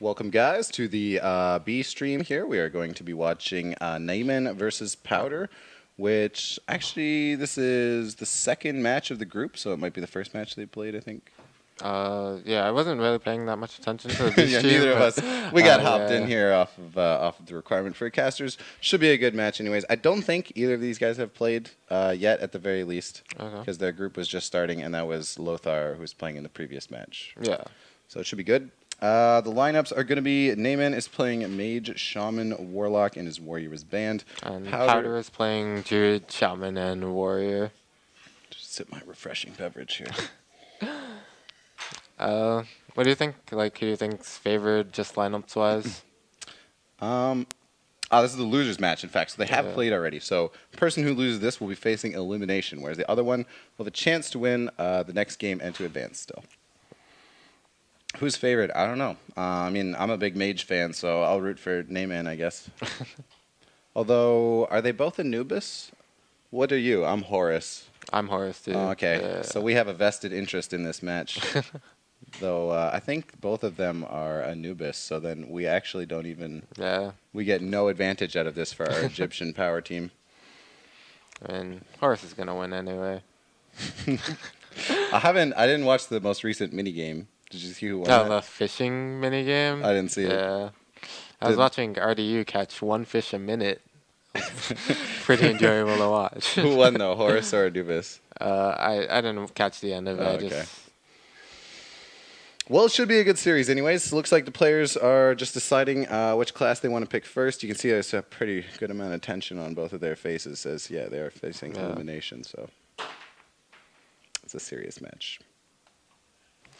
Welcome, guys, to the uh, B stream here. We are going to be watching uh, Naiman versus Powder, which actually, this is the second match of the group, so it might be the first match they played, I think. Uh, yeah, I wasn't really paying that much attention to the yeah, neither of us. We got uh, hopped in yeah. here off of uh, off of the requirement for casters. Should be a good match, anyways. I don't think either of these guys have played uh, yet, at the very least, Okay. because their group was just starting, and that was Lothar, who was playing in the previous match. Yeah. So it should be good. Uh, the lineups are going to be Naiman is playing Mage, Shaman, Warlock, and his Warrior is banned. And Powder, is playing Druid, Shaman, and Warrior. Just sip my refreshing beverage here. Uh, what do you think? Like, who do you think's favored just lineups wise? Um, ah, this is the losers match, in fact. So they have Yeah. played already. So the person who loses this will be facing elimination, whereas the other one will have a chance to win uh, the next game and to advance still. Who's favorite? I don't know. Uh, I mean, I'm a big Mage fan, so I'll root for Naiman, I guess. Although, are they both Anubis? What are you? I'm Horus. I'm Horus too. Oh, okay, Yeah. so we have a vested interest in this match. Though uh, I think both of them are Anubis, so then we actually don't even yeah. we get no advantage out of this for our Egyptian power team. And Horus is gonna win anyway. I haven't. I didn't watch the most recent mini game. Did you see who won? Oh, that? the fishing minigame? I didn't see it. Yeah. I was watching RDU catch one fish a minute. Pretty enjoyable to watch. who won though, Horus or Anubis? Uh, I, I didn't catch the end of it. Oh, I okay. just Well, it should be a good series, anyways. Looks like the players are just deciding uh, which class they want to pick first. You can see there's a pretty good amount of tension on both of their faces. As yeah, they are facing Yeah. elimination, so it's a serious match.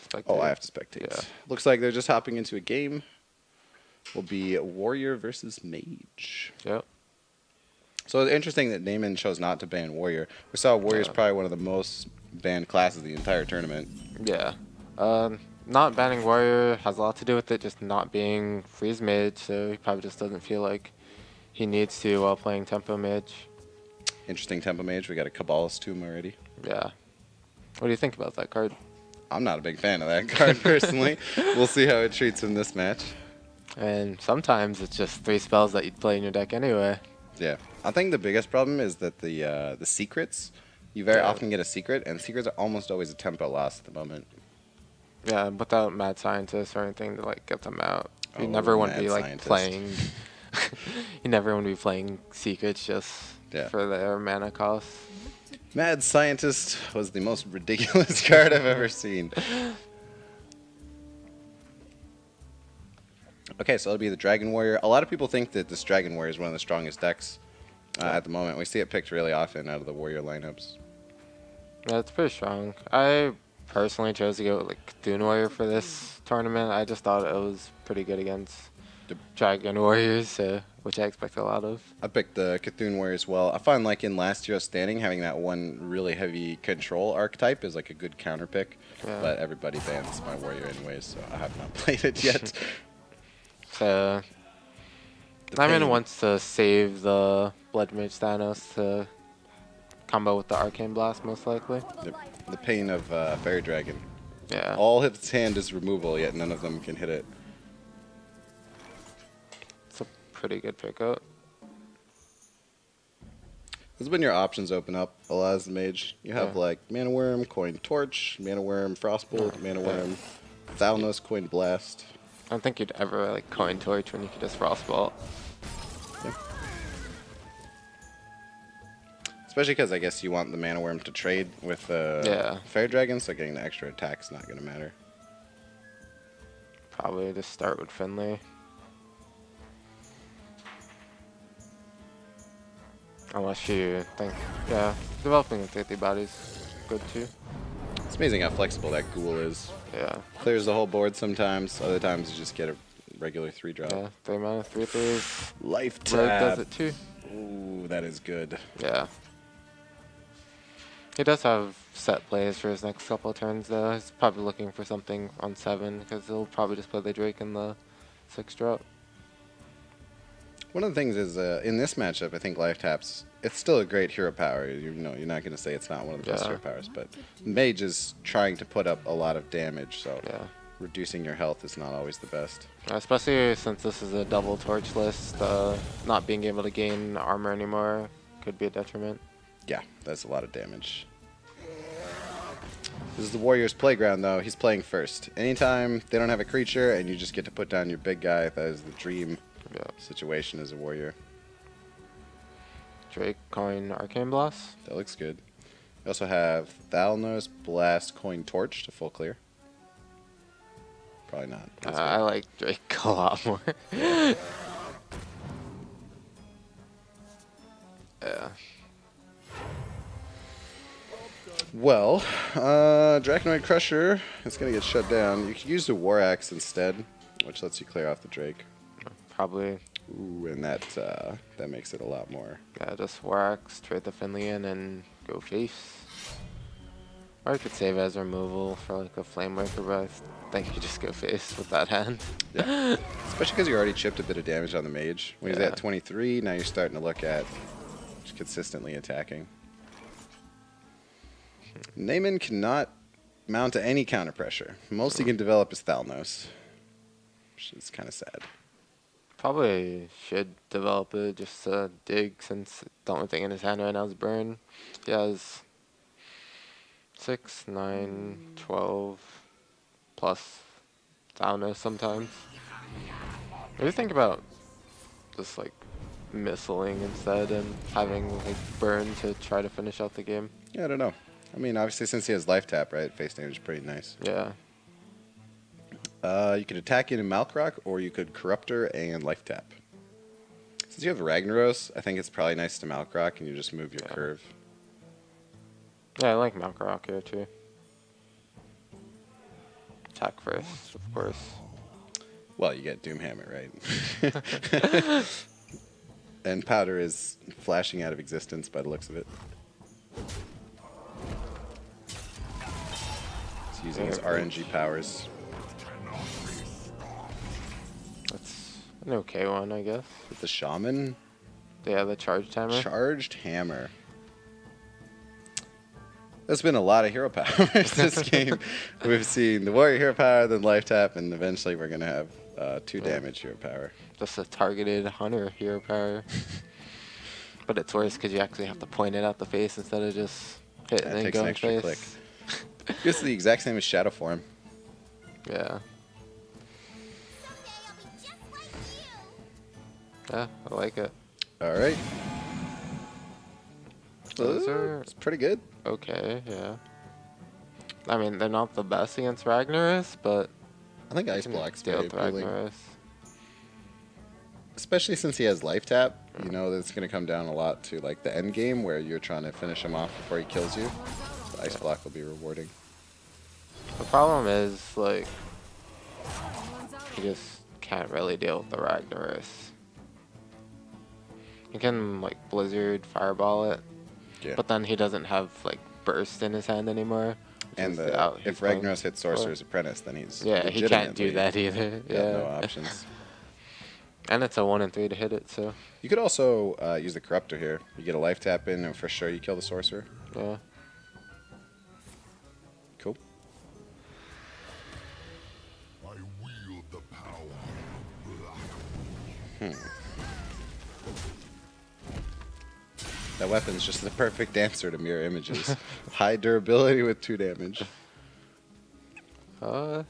Spectate. Oh, I have to spectate. Yeah. Looks like they're just hopping into a game. Will be Warrior versus Mage. Yep. So it's interesting that Naiman chose not to ban Warrior. We saw Warrior's Yeah. probably one of the most banned classes of the entire tournament. Yeah. Um, not banning Warrior has a lot to do with it just not being freeze mage, so he probably just doesn't feel like he needs to while playing tempo mage. Interesting Tempo Mage. We got a Cabalist Tome already. Yeah. What do you think about that card? I'm not a big fan of that card personally. we'll see how it treats him this match. And sometimes it's just three spells that you'd play in your deck anyway. Yeah, I think the biggest problem is that the uh, the secrets. You very Yeah. often get a secret, and secrets are almost always a tempo loss at the moment. Yeah, without mad scientists or anything to like get them out. You Oh, never want to be like scientist. playing. you never want to be playing secrets just Yeah. for their mana cost. Mad Scientist was the most ridiculous card I've ever seen. Okay, so it'll be the Dragon Warrior. A lot of people think that this Dragon Warrior is one of the strongest decks uh, at the moment. We see it picked really often out of the Warrior lineups. Yeah, it's pretty strong. I personally chose to go with like C'Thun Warrior for this tournament. I just thought it was pretty good against The- Dragon Warriors, uh, which I expect a lot of. I picked the C'Thun Warrior as well. I find like in last year's standing, having that one really heavy control archetype is like a good counter pick. Yeah. But everybody bans my Warrior anyways, so I have not played it yet. So Naiman wants to save the Bloodmage Thalnos to combo with the Arcane Blast, most likely. the, the pain of uh, Faerie Dragon. Yeah. All its hand is removal, yet none of them can hit it. Pretty good pickup. This is when your options open up a lot as the mage. You have Yeah. like Mana Wyrm, Coin Torch, Mana Wyrm, Frostbolt, Mana Wyrm, Thalnos, Coin Blast. I don't think you'd ever like coin torch when you could just frostbolt. Especially because I guess you want the Mana Wyrm to trade with uh, Yeah. Faerie Dragon, so getting the extra attack's not going to matter. Probably just start with Finley. Unless you think, yeah, developing with 50 bodies good too. It's amazing how flexible that Ghoul is. Yeah, Clears the whole board sometimes. Other times you just get a regular three drop. yeah, three mana, three threes. Life Rogue does it too. Ooh, that is good. Yeah. He does have set plays for his next couple of turns though. He's probably looking for something on seven because he'll probably just play the Drake in the six drop. One of the things is uh, in this matchup, I think Life Taps. It's still a great hero power. You know, you're not going to say it's not one of the best hero powers, but Mage is trying to put up a lot of damage, so Yeah. reducing your health is not always the best. Especially since this is a double torch list, uh, not being able to gain armor anymore could be a detriment. Yeah, that's a lot of damage. This is the Warrior's playground, though. He's playing first. Anytime they don't have a creature and you just get to put down your big guy, that is the dream Yeah. situation as a Warrior. Drake coin Arcane Blast. That looks good. We also have Thalnos Blast Coin Torch to full clear. Probably not. Uh, I like Drake a lot more. yeah. Well, uh, Drakonid Crusher is going to get shut down. You could use the War Axe instead, which lets you clear off the Drake. Probably, Ooh, and that uh, that makes it a lot more. yeah, just War Axe, trade the Finlean, and go face. Or you could save as removal for like a Flamewaker, but I think you just go face with that hand. Yeah. Especially because you already chipped a bit of damage on the mage. When he's at 23, now you're starting to look at just consistently attacking. Naiman cannot mount to any counter pressure. Most he can develop is Thalnos, which is kind of sad. Probably should develop it just to dig since the only thing in his hand right now is burn. He has 6, 9, hmm. 12 plus Thalnos sometimes. What do you think about just like missiling instead and having like burn to try to finish out the game? Yeah, I don't know. I mean, obviously, since he has life tap, right? Face damage is pretty nice. Yeah. Uh, you could attack in Malkorok, or you could Corruptor and life tap. Since you have Ragnaros, I think it's probably nice to Malkorok, and you just move your Yeah. curve. Yeah, I like Malkorok here too. Attack first, of course. Well, you get Doomhammer, right? and Powder is flashing out of existence by the looks of it. He's using his RNG powers. An okay one, I guess. With the Shaman, Yeah, the charge timer. Charged Hammer. There's been a lot of hero powers this game. We've seen the Warrior hero power, then Life Tap, and eventually we're going to have uh, two Yeah. damage hero power. Just a targeted hunter hero power. but it's worse because you actually have to point it at the face instead of just hit Yeah, and then takes go an in extra face. It's the exact same as Shadow Form. Yeah. Yeah, I like it. All right. Those are It's pretty good. okay, yeah. I mean, they're not the best against Ragnaros, but I think Ice Block's deal with appealing. Ragnaros. Especially since he has Life Tap. You mm. know that's going to come down a lot to like the end game where you're trying to finish him off before he kills you. So Ice Yeah. Block will be rewarding. The problem is, like, you just can't really deal with the Ragnaros. You can, like, Blizzard Fireball it, Yeah. but then he doesn't have, like, Burst in his hand anymore. and the, out if Ragnaros hits for. Sorcerer's Apprentice, then he's Yeah, he can't do that either. got Yeah. no options. and it's a 1 and 3 to hit it, so, You could also uh, use the Corruptor here. You get a Life Tap in, and for sure you kill the Sorcerer. yeah. Cool. I That weapon's just the perfect answer to mirror images. High durability with two damage. Uh,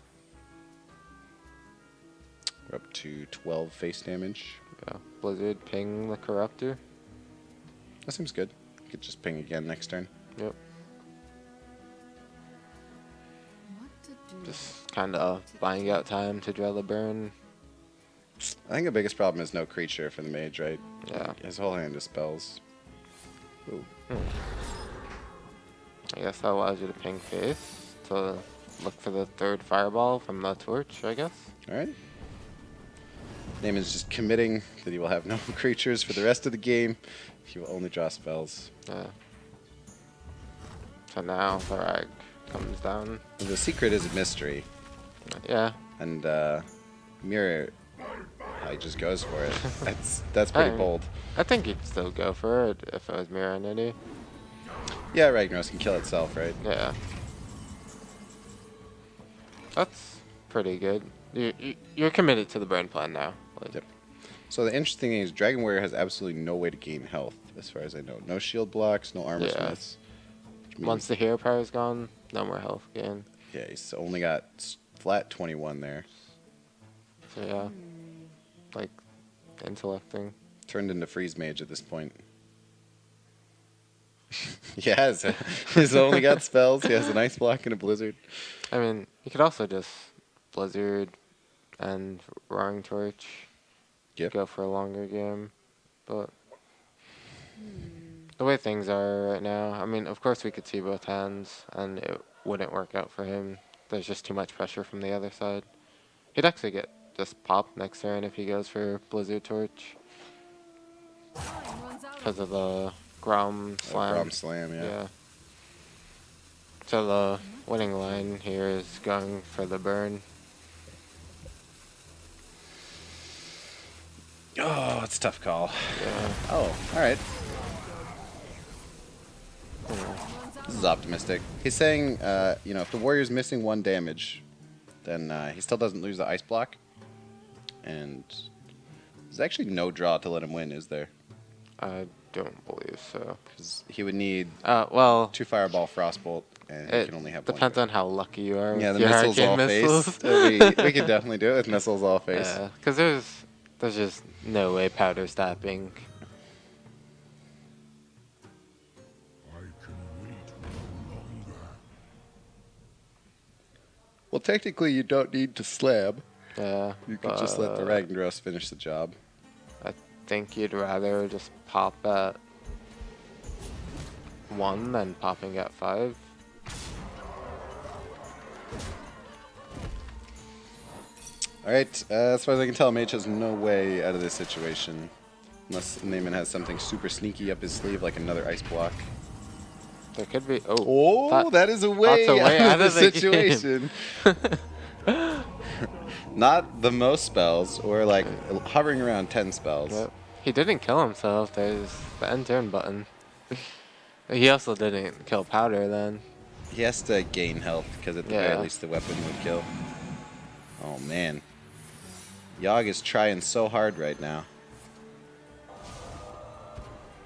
We're up to 12 face damage. yeah. Blizzard ping the Corruptor. That seems good. You could just ping again next turn. Yep. What to do? Just kind of buying out time to draw the burn. I think the biggest problem is no creature for the mage, right? Yeah. His whole hand is spells. Ooh. I guess that allows you to ping face to look for the third fireball from the torch, I guess. Alright. Name is just committing that he will have no creatures for the rest of the game. He will only draw spells. Yeah. So now the rag comes down. The secret is a mystery, Yeah. and uh, Mirror, he just goes for it. That's that's pretty Hey. bold. I think he'd still go for it if it was Mirror Entity. Yeah, Ragnaros can kill itself, right? Yeah. That's pretty good. You, you you're committed to the burn plan now. Like, Yep. So the interesting thing is Dragon Warrior has absolutely no way to gain health, as far as I know. No shield blocks, no armor Yeah. smiths. Once the hero power is gone, no more health gain. yeah, he's only got flat 21 there. So yeah, like intellecting. Turned into freeze mage at this point. he has. He's only got spells. He has an ice block and a blizzard. I mean, you could also just blizzard and roaring torch. Yep. Go for a longer game, but the way things are right now, I mean, of course we could see both hands, and it wouldn't work out for him. There's just too much pressure from the other side. He'd actually get just pop next turn if he goes for blizzard torch Time runs out because of the Grom Oh, slam. Grom slam, yeah. Yeah. So the winning line here is going for the burn. Oh, it's a tough call. Yeah. Oh, all right. yeah. runs out This is optimistic. He's saying, uh, you know, if the warrior's missing one damage, then uh, he still doesn't lose the ice block. And there's actually no draw to let him win, is there? I don't believe so. Because he would need Uh, well, two fireball frostbolt, and he it can only have depends one. on how lucky you are. Yeah, the missiles all missiles. face. we, we could definitely do it with missiles all face. Yeah, because there's there's just no way powder stopping. I can wait no. Well, technically, you don't need to slab. Yeah. You could just let the Ragnaros finish the job. I think you'd rather just pop at one than popping at five. All right, uh, as far as I can tell, Mage has no way out of this situation. Unless Naiman has something super sneaky up his sleeve, like another ice block. There could be. Oh. Oh, that- that is a way, a way out, out of of the the situation. Not the most spells, or like hovering around 10 spells. Yep. He didn't kill himself. There's the end turn button. he also didn't kill Powder then. He has to gain health, because at the Yeah. very least the weapon would kill. Oh, man. Yogg is trying so hard right now.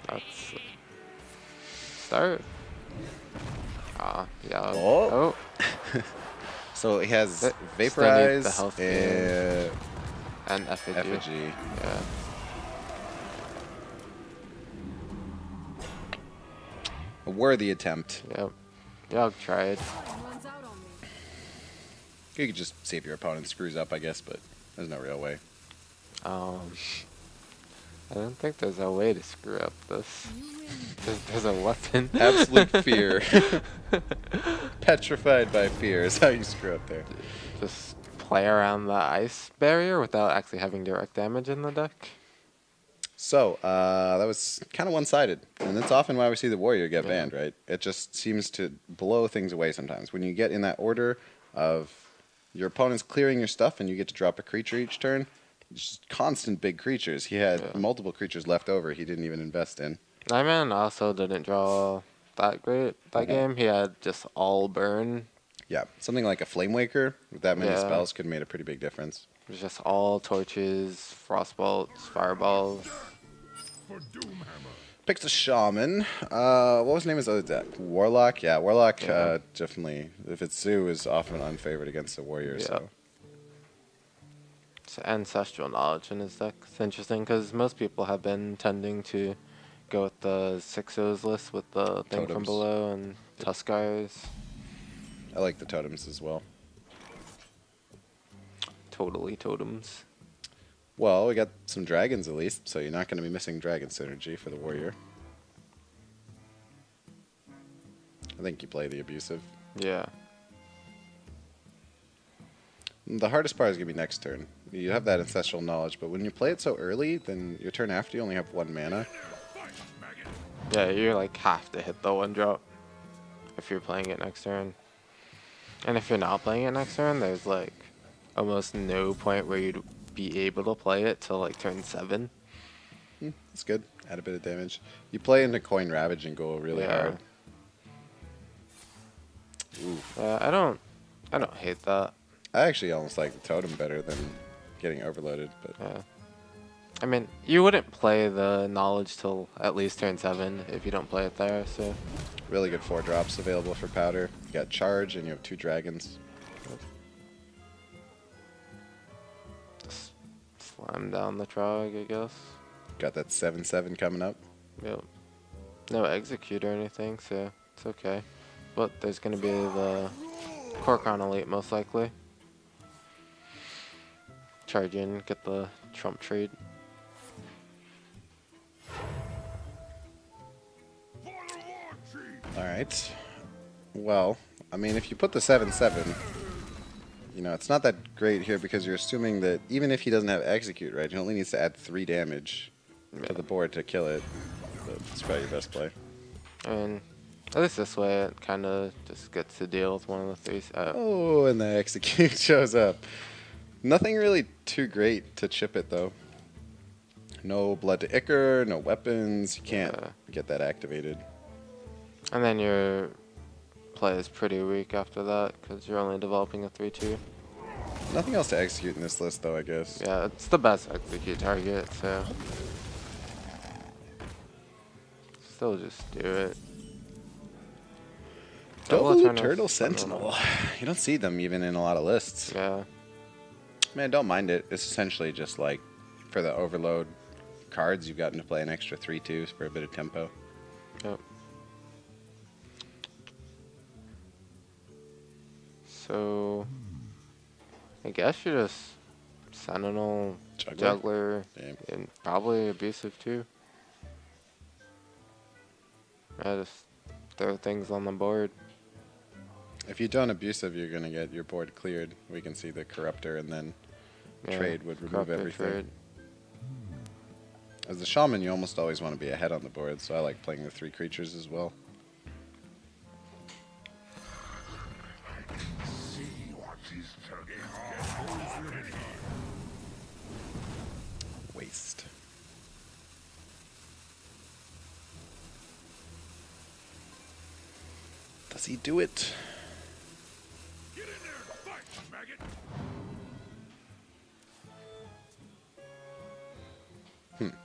That's start. Ah, yeah. Oh. oh. So he has need the Vaporize health and and effigy. Effigy. Yeah. A worthy attempt. Yep. Yogg tried. Time runs out on me. You could just see if your opponent screws up, I guess, but there's no real way. Um. I don't think there's a way to screw up this. There's, there's a weapon. Absolute fear. Petrified by fear is how you screw up there. Just play around the ice barrier without actually having direct damage in the deck. So, uh, that was kind of one sided. And that's often why we see the warrior get banned, right? It just seems to blow things away sometimes. When you get in that order of your opponent's clearing your stuff and you get to drop a creature each turn, just constant big creatures. He had Yeah. multiple creatures left over he didn't even invest in. Naiman also didn't draw that great that Mhm. game. He had just all burn. Yeah, something like a Flamewaker with that many Yeah. spells could have made a pretty big difference. It was just all torches, frostbolts, fireballs. For Doomhammer. Picks a shaman. Uh, what was the name of his other deck? Warlock. Yeah, Warlock. Yeah. Uh, definitely. If it's Zoo, is often unfavored against the warrior. Yeah. So It's ancestral knowledge in his deck. It's interesting because most people have been tending to go with the Sixos list with the thing from below and Tuskarrs. I like the totems as well. Totally totems. Well, we got some dragons at least, so you're not going to be missing dragon synergy for the warrior. I think you play the abusive. Yeah. The hardest part is going to be next turn. You have that ancestral knowledge, but when you play it so early, then your turn after you only have one mana. Yeah, you like have to hit the one drop if you're playing it next turn. And if you're not playing it next turn, there's like almost no point where you'd be able to play it till like turn seven. Hmm, that's good. Add a bit of damage. You play into Coin Ravage and go really Yeah. hard. Ooh. Yeah, I don't, I don't hate that. I actually almost like the totem better than getting overloaded, but Yeah. I mean, you wouldn't play the knowledge till at least turn seven if you don't play it there. So really good four drops available for powder. You got charge and you have two dragons. Slam down the trog, I guess. Got that seven seven coming up. Yep. No execute or anything, so it's okay. But there's gonna be the Kor'kron Elite most likely. Charge in, get the Trump trade. All right. Well, I mean, if you put the seven seven, you know, it's not that great here because you're assuming that even if he doesn't have execute, right, he only needs to add three damage to the board to kill it. It's probably your best play. I mean, at least this way it kind of just gets to deal with one of the three. Uh, Oh, and the execute shows up. Nothing really too great to chip it though. No blood to Ichor, no weapons. You can't Yeah. get that activated. And then your play is pretty weak after that because you're only developing a 3-2. Nothing else to execute in this list though, I guess. Yeah, it's the best execute target, so. Still just do it. Double Eternal Turtle Sentinel. You don't see them even in a lot of lists. Yeah, Man, don't mind it. It's essentially just like for the overload cards, you've gotten to play an extra 3 2s for a bit of tempo. So, I guess you're just Sentinel, Juggler? Juggler, and probably Abusive too. I just throw things on the board. If you don't abusive, you're going to get your board cleared. We can see the Corruptor and then Yeah, Trade would remove everything. trade. As a shaman, you almost always want to be ahead on the board, so I like playing the three creatures as well. Does he do it? Get in there and fight, maggot.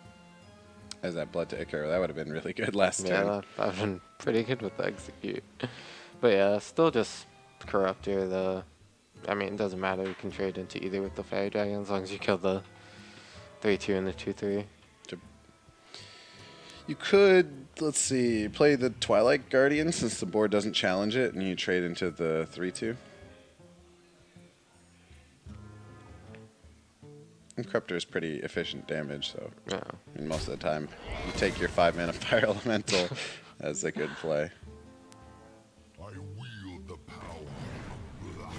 As that blood to Ichor, that would have been really good last Yeah, turn. that, that would been pretty good with the execute. but yeah, still just Corruptor. The, I mean, it doesn't matter. You can trade into either with the Faerie Dragon as long as you kill the 3-2 and the 2-3. You could, let's see, play the Twilight Guardian since the board doesn't challenge it, and you trade into the 3 2. And Corruptor is pretty efficient damage, so Yeah. I mean, most of the time you take your 5 mana Fire Elemental as a good play. I wield the power of black.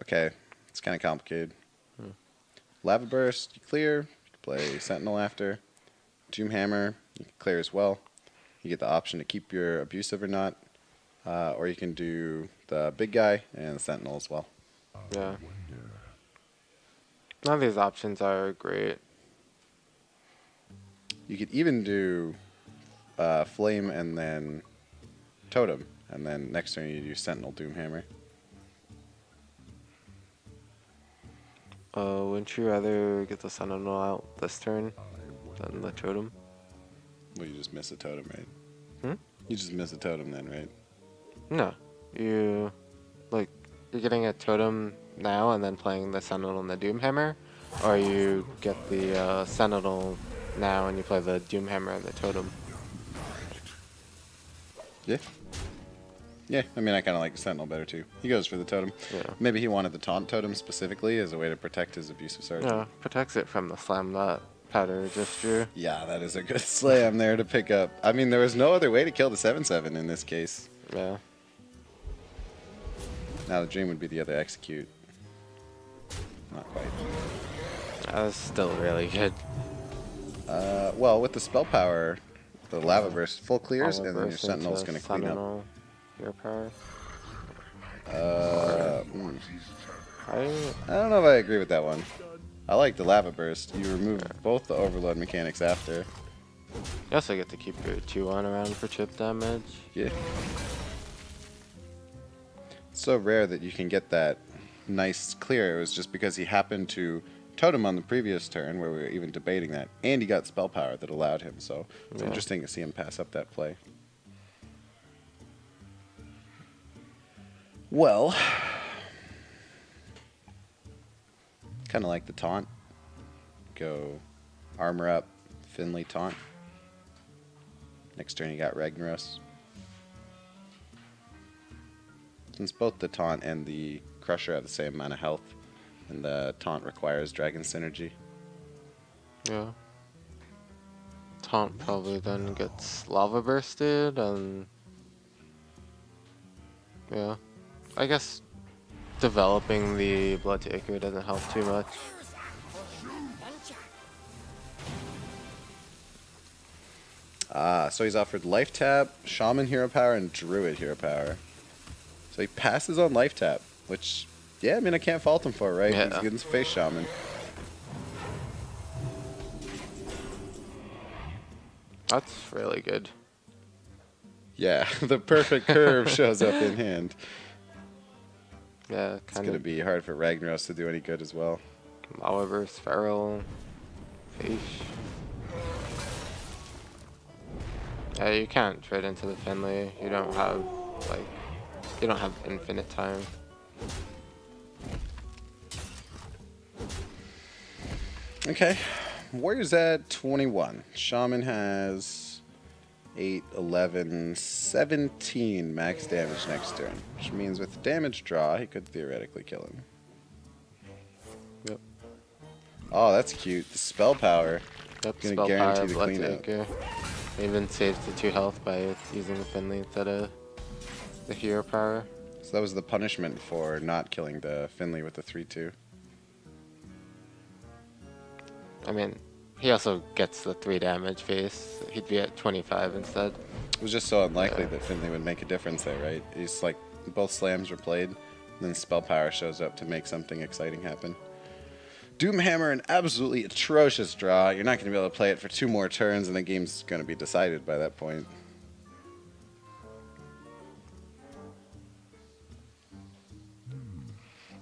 Okay, it's kind of complicated. Lava Burst, you clear. You can play Sentinel after. Doom Hammer, you can clear as well. You get the option to keep your abusive or not. Uh, or you can do the big guy and the Sentinel as well. Yeah. None of these options are great. You could even do uh, Flame and then Totem. And then next turn you do Sentinel Doom Uh, wouldn't you rather get the Sentinel out this turn than the Totem? Well, you just miss a totem, right? Hmm? You just miss a totem then, right? No. You, like, you're getting a Totem now and then playing the Sentinel and the Doomhammer? Or you get the uh, Sentinel now and you play the Doomhammer and the Totem? Yeah. Yeah, I mean, I kind of like Sentinel better too. He goes for the totem. Yeah. Maybe he wanted the taunt totem specifically as a way to protect his abusive sergeant. Yeah, protects it from the slam that Powder just drew. Yeah, that is a good slam there to pick up. I mean, there was no other way to kill the 7-7 in this case. Yeah. Now the dream would be the other execute. Not quite. That was still really good. Uh, well, with the spell power, the lava burst full clears, and then your sentinel's going to clean up. Hero power. Uh, mm, I I don't know if I agree with that one. I like the lava burst. You remove both the overload mechanics after. You also get to keep your 2-1 around for chip damage. Yeah. It's so rare that you can get that nice clear. It was just because he happened to totem on the previous turn, where we were even debating that, and he got spell power that allowed him. So it's Yeah. interesting to see him pass up that play. Well, kind of like the taunt. Go armor up, Finley taunt. Next turn you got Ragnaros. Since both the taunt and the crusher have the same amount of health, and the taunt requires dragon synergy. Yeah. Taunt probably then gets lava bursted and yeah. I guess developing the blood taker doesn't help too much. Ah, so he's offered life tap, shaman hero power, and druid hero power. So he passes on life tap, which yeah, I mean I can't fault him for, right? He's Yeah. getting face shaman. That's really good. Yeah, the perfect curve shows up in hand. Yeah, It's kind gonna be hard for Ragnaros to do any good as well. burst, feral, fish. Yeah, you can't trade into the Finley. You don't have like you don't have infinite time. Okay. Warriors at 21. Shaman has 8, 11, 17 max damage next turn. Which means with damage draw, he could theoretically kill him. Yep. Oh, that's cute. The spell power. Yep, Gonna spell guarantee power, the cleanup. taker. Even saves the two health by using the Finley instead of the hero power. So that was the punishment for not killing the Finley with the 3 2. I mean, he also gets the three damage face. He'd be at 25 instead. It was just so unlikely Yeah. that Finley would make a difference there, right? He's like, both slams were played, and then spell power shows up to make something exciting happen. Doomhammer, an absolutely atrocious draw. You're not going to be able to play it for two more turns, and the game's going to be decided by that point.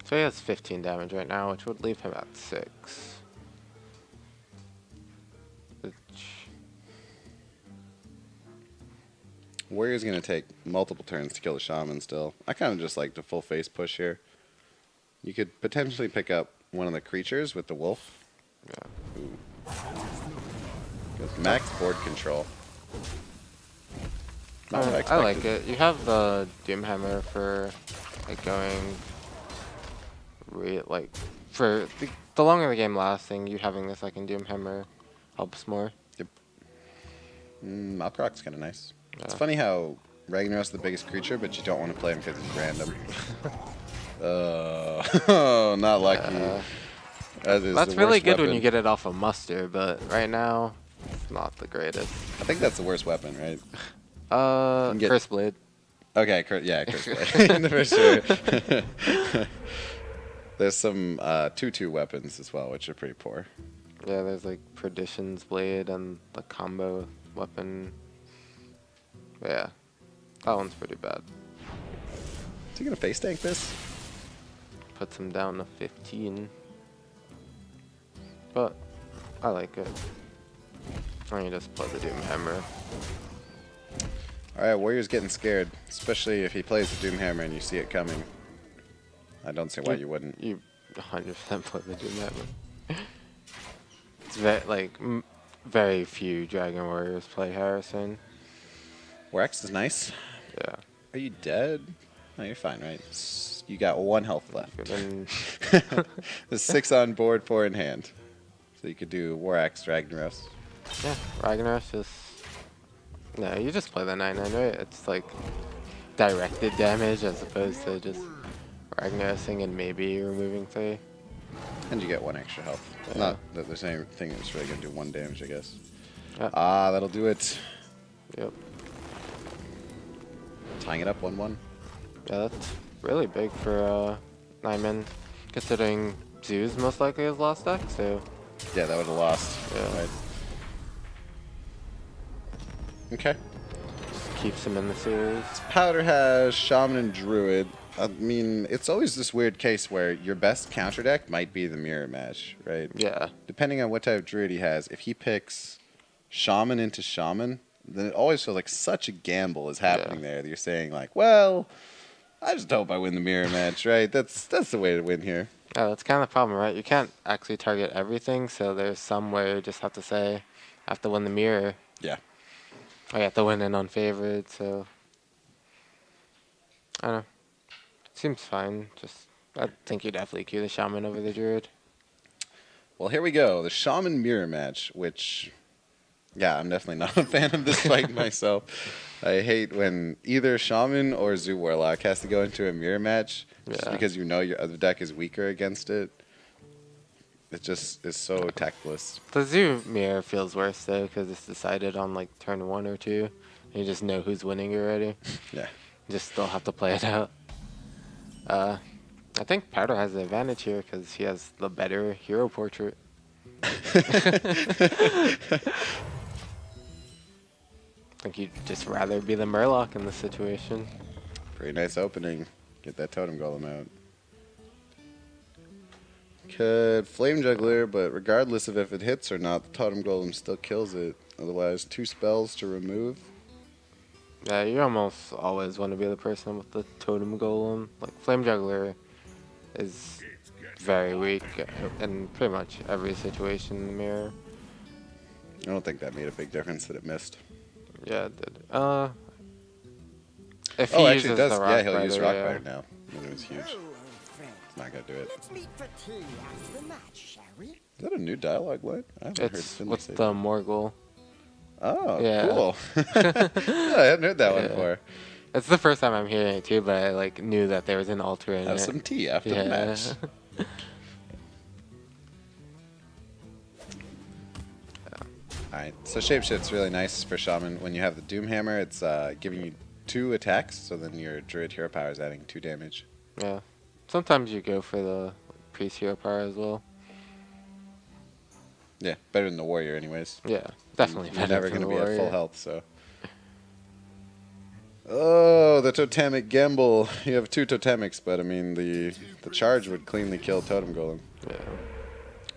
So he has 15 damage right now, which would leave him at 6. Warrior's going to take multiple turns to kill the Shaman still. I kind of just like the full face push here. You could potentially pick up one of the creatures with the wolf. yeah. Ooh. Max board control. Uh, I like it. You have the Doomhammer for like going re like for the, the longer the game lasting, you having the second Doomhammer helps more. Yep. Mm, Malkorok's kind of nice. It's funny how Ragnaros is the biggest creature, but you don't want to play him because he's random. uh, not lucky. Uh, That that's really good when you get it off a muster, but right now it's not the greatest. I think that's the worst weapon, right? Uh, get- Cursed Blade. Okay, cur- yeah, Cursed Blade. for sure. There's some uh, 2-2 weapons as well, which are pretty poor. Yeah, there's like Perdition's Blade and the combo weapon. Yeah, that one's pretty bad. Is he gonna face tank this? Puts him down to 15. But I like it. And you just play the Doomhammer. All right, Warrior's getting scared, especially if he plays the Doomhammer and you see it coming. I don't see why you wouldn't. You 100% play the Doomhammer. it's very like m- very few Dragon Warriors play Harrison. Wax is nice. Yeah. Are you dead? No, you're fine, right? You got one health left. There's six on board, four in hand. So you could do War Axe Ragnaros. yeah, Ragnar's just no. You just play the 9 9 right? It's like directed damage as opposed to just Ragnarosing and maybe removing three. And you get one extra health. Yeah. Not that there's anything that's really going to do one damage, I guess. Yeah. Ah, that'll do it. Yep. Tying it up 1 1. Yeah, that's really big for uh, Naiman, considering Zeus most likely has lost deck, so Yeah, that would have lost. Yeah. Right. Okay. Just keeps him in the series. Powder has Shaman and Druid. I mean, it's always this weird case where your best counter deck might be the mirror match, right? Yeah. Depending on what type of Druid he has, if he picks Shaman into Shaman, then it always feels like such a gamble is happening there that you're saying like, well, I just hope I win the mirror match, right? That's that's the way to win here. Yeah, that's kind of the problem, right? You can't actually target everything, so there's some where you just have to say, I have to win the mirror. Yeah. Or you have to win an unfavored, so. I don't know. Seems fine. Just, I think you definitely queue the shaman over the druid. Well, here we go. The Shaman mirror match, which, yeah, I'm definitely not a fan of this fight myself. I hate when either Shaman or Zoo Warlock has to go into a mirror match just Yeah. because you know your other deck is weaker against it. It just is so tactless. The zoo mirror feels worse though, because it's decided on like turn one or two. And you just know who's winning already. Yeah. You just still have to play it out. Uh, I think Powder has the advantage here because he has the better hero portrait. I think you'd just rather be the Murloc in this situation. Pretty nice opening. Get that totem golem out. Could flame juggler, but regardless of if it hits or not, the totem golem still kills it. Otherwise, two spells to remove. Yeah, you almost always want to be the person with the totem golem. Like Flame Juggler is very weak in pretty much every situation in the mirror. I don't think that made a big difference that it missed. Yeah, it did. Uh, if oh, he actually, uses it does. the Yeah, he'll use Rockbiter, Rockbiter yeah. now. It was huge. It's not gonna do it. Let's meet for tea after the match, shall we? Is that a new dialogue line? I haven't heard It's Finley with the Morgl. Oh, Yeah. cool. yeah, I hadn't heard that one before. It's the first time I'm hearing it too, but I like knew that there was an alter in Have it. some tea after yeah. the match. Alright, so Shapeshift's really nice for Shaman. When you have the Doom Hammer, it's uh, giving you two attacks, so then your Druid Hero Power is adding two damage. yeah. Sometimes you go for the priest hero power as well. Yeah, better than the Warrior, anyways. Yeah, definitely. You're better never than going to be at full health, so. Oh, the totemic gamble. You have two totemics, but I mean the the charge would cleanly kill Totem Golem. Yeah.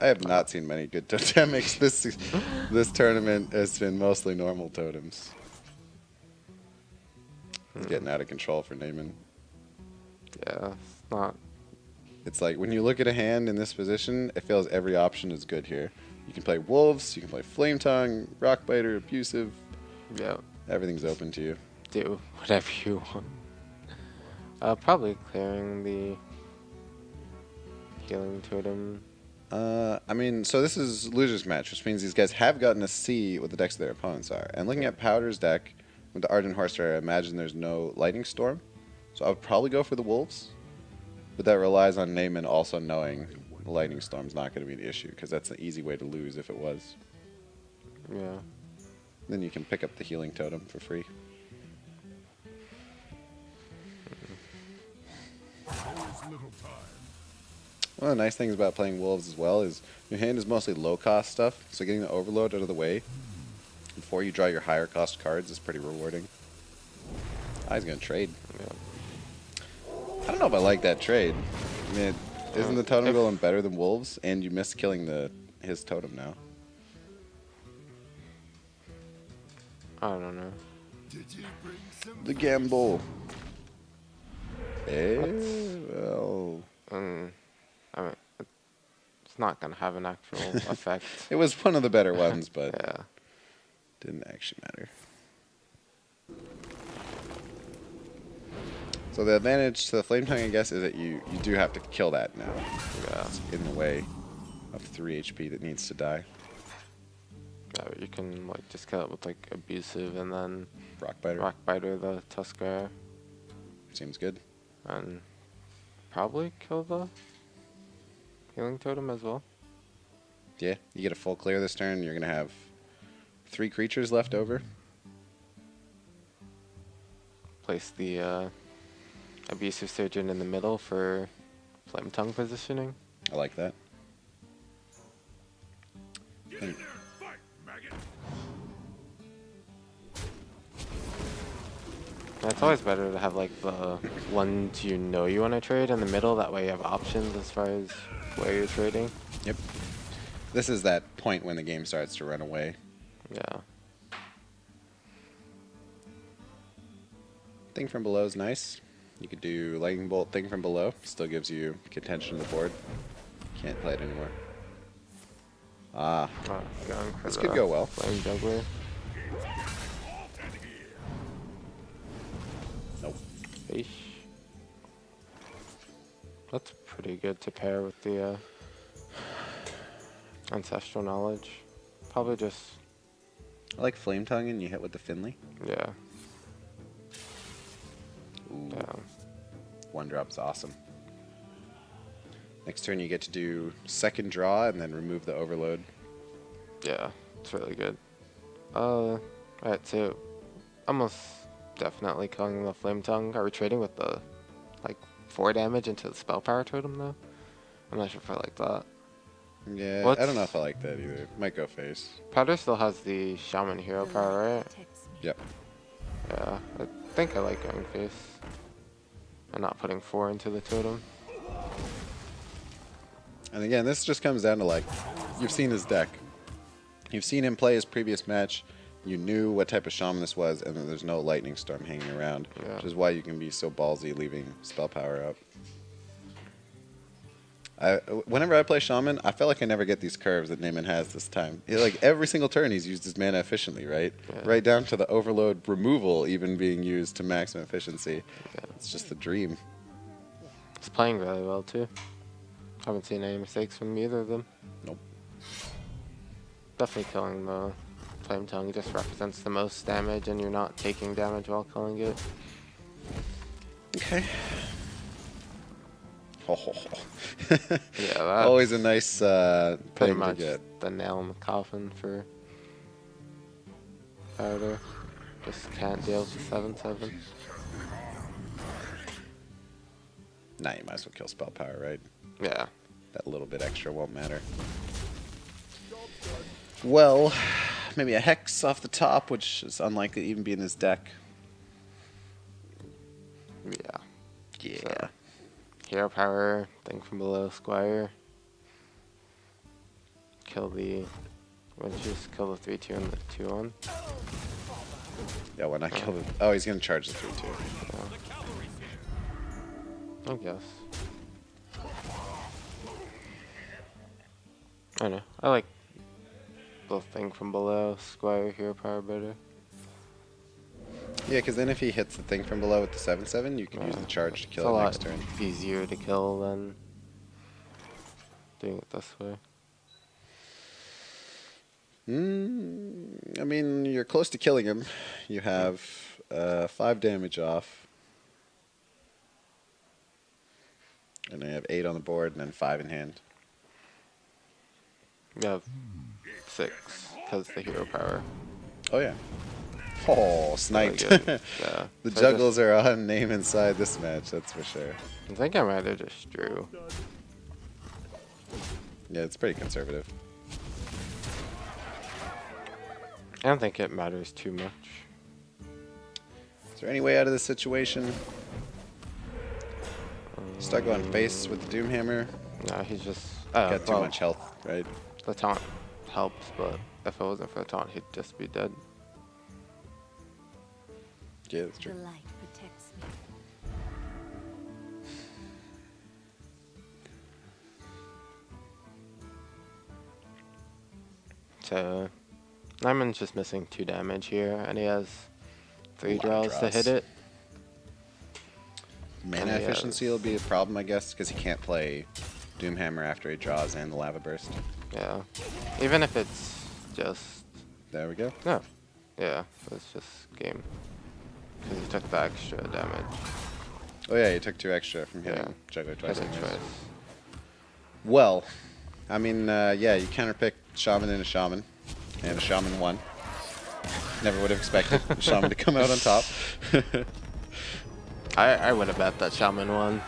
I have not seen many good totemics this this tournament. has been mostly normal totems. It's getting out of control for Naiman. Yeah, it's not. It's like when you look at a hand in this position, it feels every option is good here. You can play Wolves, you can play Flame Tongue, Rockbiter, Abusive. Yeah, Everything's open to you. do whatever you want. Uh, probably clearing the healing totem. Uh, I mean, so this is losers match, which means these guys have gotten to see what the decks of their opponents are. And looking at Powder's deck with the Argent Horserider, I imagine there's no Lightning Storm, so I would probably go for the Wolves. But that relies on Naiman also knowing the Lightning Storm's not going to be the issue, because that's an easy way to lose if it was. Yeah. Then you can pick up the Healing Totem for free. One of the nice things about playing Wolves as well is your hand is mostly low cost stuff, so getting the Overload out of the way before you draw your higher cost cards is pretty rewarding. I was gonna trade. Yeah. I don't know if I like that trade. I mean, isn't the Totem Golem better than Wolves? And you missed killing the his totem now. I don't know. The gamble. Eh, well, Um, I mean, it's not gonna have an actual effect. it was one of the better ones, but Yeah. didn't actually matter. So the advantage to the flame tongue, I guess, is that you you do have to kill that now. Yeah. It's in the way of three HP that needs to die. Yeah, but you can like just kill it with like abusive and then Rockbiter rockbiter the tusker. seems good. and probably kill the healing totem as well. Yeah, you get a full clear this turn. You're gonna have three creatures left over. Place the uh, abusive sergeant in the middle for flame tongue positioning. I like that. Get in there, fight, It's always better to have like the ones you know you want to trade in the middle. That way you have options as far as where you're trading. Yep. This is that point when the game starts to run away. Yeah. Thing from below is nice. You could do lightning bolt thing from below. Still gives you contention to the board. Can't play it anymore. Ah, for This could go well. Flame juggler. nope. Fish. That's pretty good to pair with the uh, ancestral knowledge. Probably just I like flame tongue and you hit with the Finley. yeah. Ooh, Yeah. one drop's awesome. Next turn you get to do second draw and then remove the overload. Yeah, it's really good. Uh, alright, so almost definitely killing the flame tongue. Are we trading with the four damage into the spell power totem though? I'm not sure if I like that. Yeah, I don't know if I like that either. Might go face. Powder still has the shaman hero power, right? Protects. Yep. Yeah, I think I like going face. And not putting four into the totem. And again, this just comes down to like, you've seen his deck. You've seen him play his previous match. You knew what type of shaman this was, and then there's no lightning storm hanging around, Yeah. which is why you can be so ballsy leaving spell power up. I, whenever I play shaman, I feel like I never get these curves that Naiman has this time. He- like every single turn, he's used his mana efficiently, right? Yeah. Right down to the overload removal even being used to maximum efficiency. Yeah. It's just the dream. He's playing really well too. Haven't seen any mistakes from either of them. Nope. Definitely killing the flame tongue just represents the most damage and you're not taking damage while killing it. Okay. Oh, Yeah, that's always a nice uh, pretty thing much to get. the nail in the coffin for powder. Just can't deal with seven seven. Nah, you might as well kill spell power, right? Yeah. That little bit extra won't matter. Well, maybe a hex off the top, which is unlikely to even be in his deck. Yeah. Yeah. So, hero power, thing from below, squire. Kill the winches, kill the 3 2 and the 2 1. Yeah, why not kill the. Oh, he's going to charge the 3 2. I guess. I know. I like the thing from below, squire, here, power better. Yeah, because then if he hits the thing from below with the 7 7, you can use the charge to kill a it next turn. easier to kill than doing it this way. Mm, I mean, you're close to killing him. You have uh, 5 damage off. And then you have 8 on the board and then 5 in hand. You have six because the hero power. Oh, yeah. Oh, Really sniped. good. yeah. the So juggles are on name inside this match, that's for sure. I think I might have just drew. Yeah, it's pretty conservative. I don't think it matters too much. Is there any way out of this situation? Start going face with the Doomhammer. No, he's just. Uh, Got too well, much health, right? The taunt helps, but if it wasn't for the taunt, he'd just be dead. Yeah, that's The true. light protects me. So, Naiman's just missing two damage here, and he has three lot draws, to hit it. Mana Yeah, efficiency will be a problem, I guess, because he can't play Doomhammer after he draws and the Lava Burst. Yeah. Even if it's just. There we go. No. Yeah, it's just game. Because he took the extra damage. Oh yeah, he took two extra from hitting Yeah. Juggler twice. Hit it anyways. twice. Well, I mean, uh, yeah, you counterpick Shaman and a Shaman, and a Shaman won. Never would have expected Shaman to come out on top. I, I would have bet that Shaman won.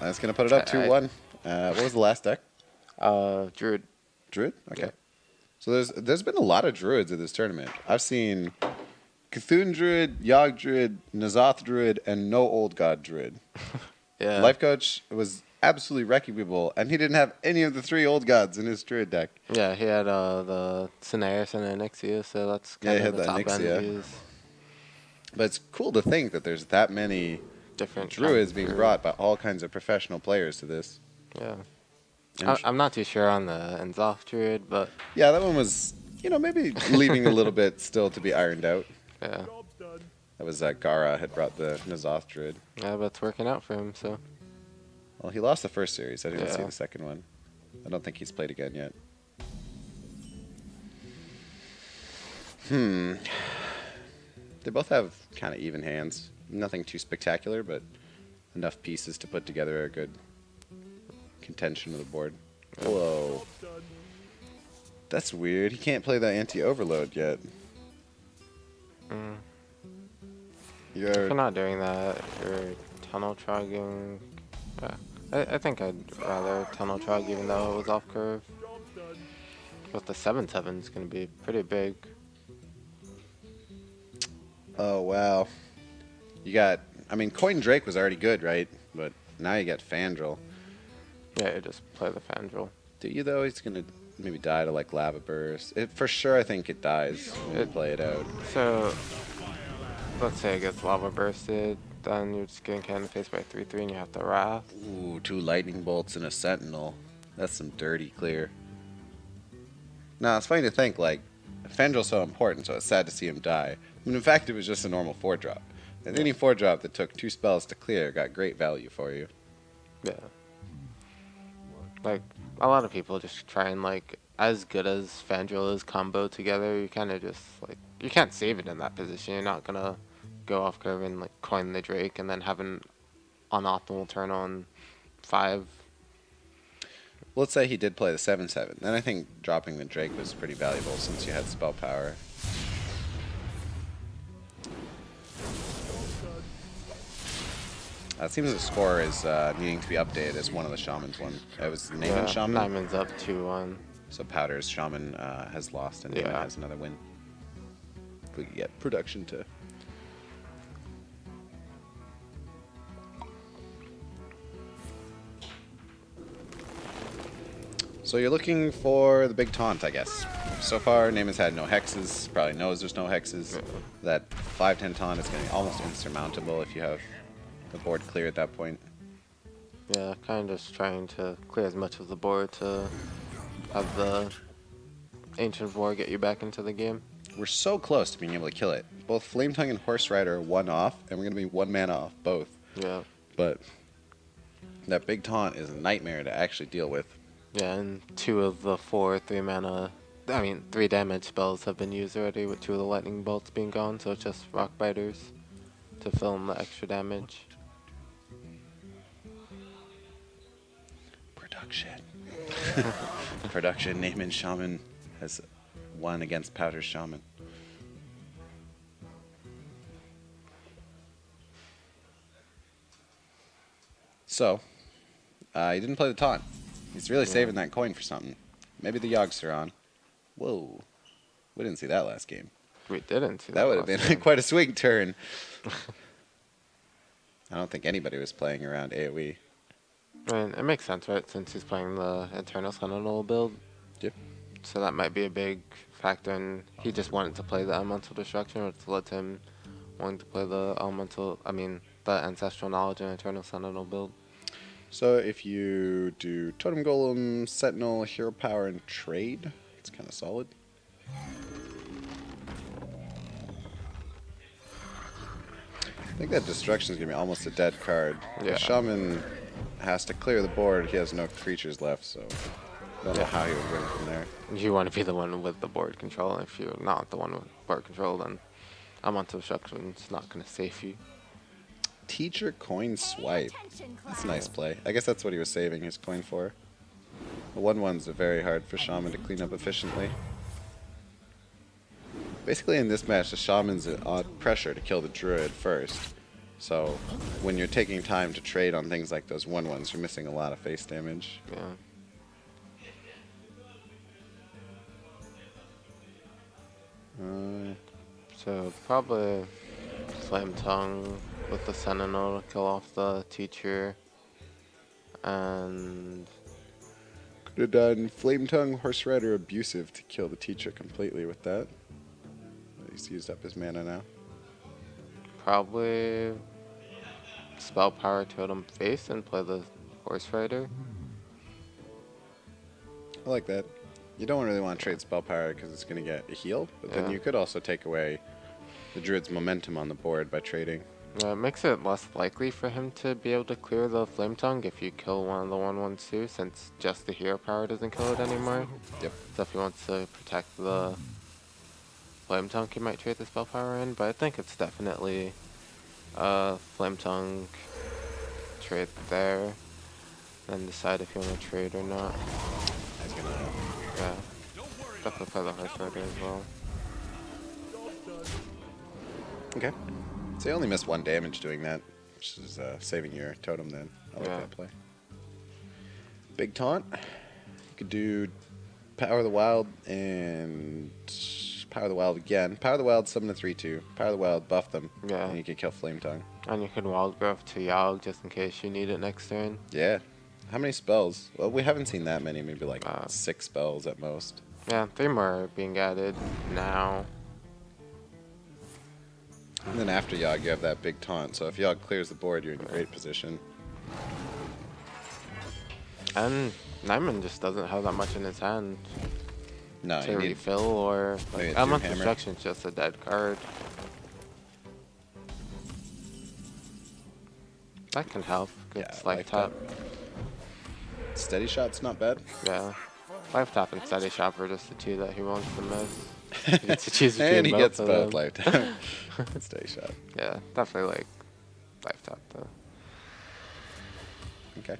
That's gonna put it up I- two one. Uh, what was the last deck? Uh, Druid. Druid. Okay. Yeah. So there's there's been a lot of druids at this tournament. I've seen C'Thun Druid, Yogg Druid, N'Zoth Druid, and no Old God Druid. Yeah. Life Coach was absolutely wrecking people, and he didn't have any of the three Old Gods in his Druid deck. Yeah, he had uh, the Cenarius and Onyxia, so that's Yeah, kind of had the top end to use. But it's cool to think that there's that many Different Druids being brought by all kinds of professional players to this. Yeah. I, I'm not too sure on the N'Zoth Druid, but yeah, that one was, you know, maybe leaving a little bit still to be ironed out. yeah. That was uh, Gara had brought the N'Zoth Druid. Yeah, but it's working out for him, so. Well, he lost the first series. I didn't see the second one. I don't think he's played again yet. Hmm. They both have kind of even hands. Nothing too spectacular, but enough pieces to put together a good contention of the board. Whoa. That's weird. He can't play the anti-overload yet. Mm. If You're you're not doing that, you're tunnel trogging. Yeah. I, I think I'd rather tunnel trog even though it was off curve. But the 7 7 is going to be pretty big. Oh wow. You got I mean Coin Drake was already good, right? But now you got Fandral. Yeah, you just play the Fandral. Do you though? He's gonna maybe die to like lava burst. It, for sure, I think it dies It- play it out. So, let's say it gets lava bursted, then you're just getting cannon faced by 3 3 and you have to Wrath. Ooh, two lightning bolts and a sentinel. That's some dirty clear. Now it's funny to think like Fandral's so important, so it's sad to see him die. I mean, in fact, it was just a normal four drop. And any four drop that took two spells to clear got great value for you. Yeah. Like, a lot of people just try and, like, as good as Fandral is combo together, you kind of just, like, you can't save it in that position. You're not to go off curve and, like, coin the Drake and then have an unoptimal turn on 5. Let's say he did play the seven seven. Then I think dropping the Drake was pretty valuable since you had spell power. It seems the score is uh, needing to be updated as one of the shamans won. It was Naiman Yeah, Shaman. Diamond's up 2 1. So Powder's Shaman uh, has lost and Naiman Yeah. has another win. If we could get production to. So you're looking for the big taunt, I guess. So far, Naiman's had no hexes. Probably knows there's no hexes. That 5-10 taunt is going to be almost insurmountable if you have the board clear at that point. Yeah, kind of just trying to clear as much of the board to have the Ancient War get you back into the game. We're so close to being able to kill it. Both Flame Tongue and Horse Rider are one off, and we're going to be one mana off both. Yeah. But that big taunt is a nightmare to actually deal with. Yeah, and two of the four three mana, I mean three damage spells have been used already with two of the lightning bolts being gone, so it's just rock biters to fill in the extra damage. Production. Production. Naiman Shaman has won against Powder Shaman. So, uh, he didn't play the taunt. He's really saving that coin for something. Maybe the Yogg-Saron. Whoa. We didn't see that last game. We didn't see That would have been game. quite a swing turn. I don't think anybody was playing around. AoE. I mean, it makes sense, right? Since he's playing the Eternal Sentinel build. Yep. So that might be a big factor, and he just wanted to play the Elemental Destruction, which led to him wanting to play the Elemental, I mean, the Ancestral Knowledge and Eternal Sentinel build. So if you do Totem Golem, Sentinel, Hero Power, and Trade, it's kind of solid. I think that Destruction is going to be almost a dead card. Yeah. The Shaman has to clear the board. He has no creatures left, so I don't know how he would win from there. You want to be the one with the board control. If you're not the one with board control, then Elemental Destruction's not going to save you. Teacher Coin Swipe. That's a nice play. I guess that's what he was saving his coin for. The 1 1s are very hard for Shaman to clean up efficiently. Basically, in this match, the Shaman's on pressure to kill the Druid first. So, when you're taking time to trade on things like those 1 1s, you're missing a lot of face damage. Yeah. Uh, So So probably Flame Tongue with the Sentinel to kill off the teacher. And Could have done Flame Tongue, Horse Rider, Abusive to kill the teacher completely with that. He's used up his mana now. probably Spell Power Totem Face and play the Horse Rider. I like that. You don't really want to trade Spell Power because it's going to get healed, heal, but then you could also take away the Druid's momentum on the board by trading. Yeah, it makes it less likely for him to be able to clear the Flame Tongue if you kill one of the 1 1 2, since just the hero power doesn't kill it anymore. Yep. So if he wants to protect the Flame Tongue, he might trade the spell power in, but I think it's definitely uh, Flame Tongue trade there, then decide if you want to trade or not. Going to Yeah, definitely play the Rider as well. Okay. So you only missed one damage doing that, which is uh, saving your totem then. I like Yeah. that play. Big taunt. You could do Power of the Wild and Power of the Wild again. Power of the Wild, summon a 3 2. Power of the Wild, buff them. Yeah. And you can kill Flame Tongue. And you can Wild Growth to Yogg just in case you need it next turn. Yeah. How many spells? Well, we haven't seen that many. Maybe like Uh, six spells at most. Yeah, three more are being added now. And then after Yogg, you have that big taunt. So if Yogg clears the board, you're in a great position. And Naiman just doesn't have that much in his hand No, to refill or like Element Doomhammer. Destruction's just a dead card. That can help. Yeah, It's life life tap. steady shot's not bad. Yeah. Life tap and steady shot are just the two that he wants the most. He gets to choose and he between gets both both of them. lifetime. steady shot. Yeah, definitely like life tap though. Okay.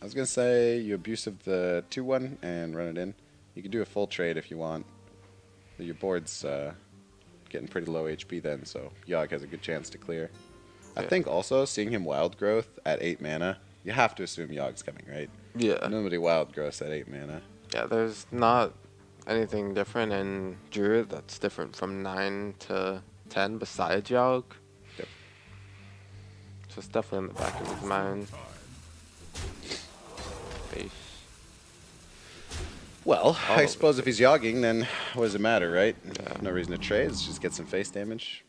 I was gonna say you abuse of the two one and run it in. You can do a full trade if you want. Your board's uh, getting pretty low HP then, so Yogg has a good chance to clear. I think also seeing him wild growth at eight mana, you have to assume Yogg's coming, right? Yeah. Nobody wild growths at eight mana. Yeah, there's not anything different in Druid that's different from 9 to 10 besides Yogg. Yep. So it's definitely in the back of his mind. Base. Well, All I suppose if he's yogging, then what does it matter, right? Yeah. No reason to trade. Let's just get some face damage.